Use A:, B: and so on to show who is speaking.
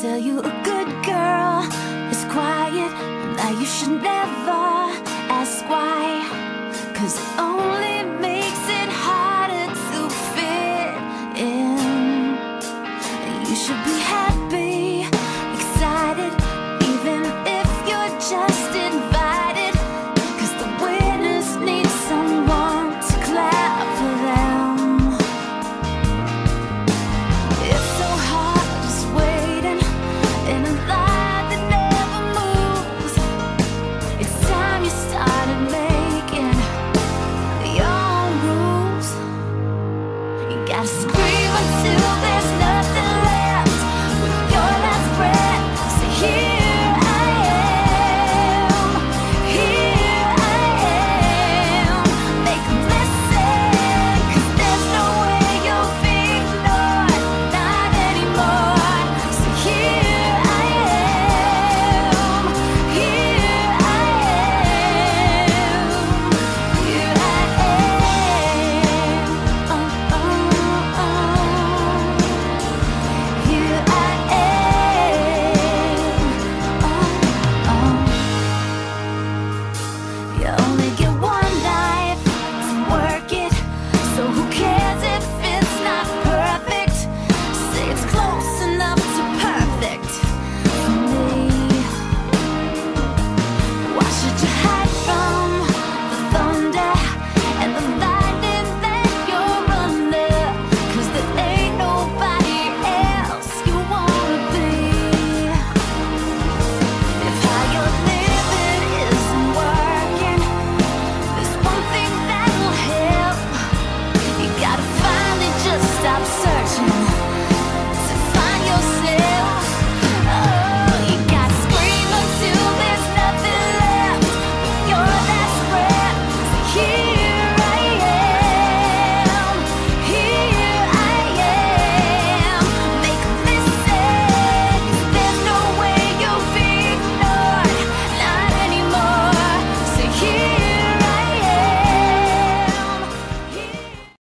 A: tell you a good girl is quiet that you should never ask why. Cause it only makes it harder to fit in. You should scream until they You only stop.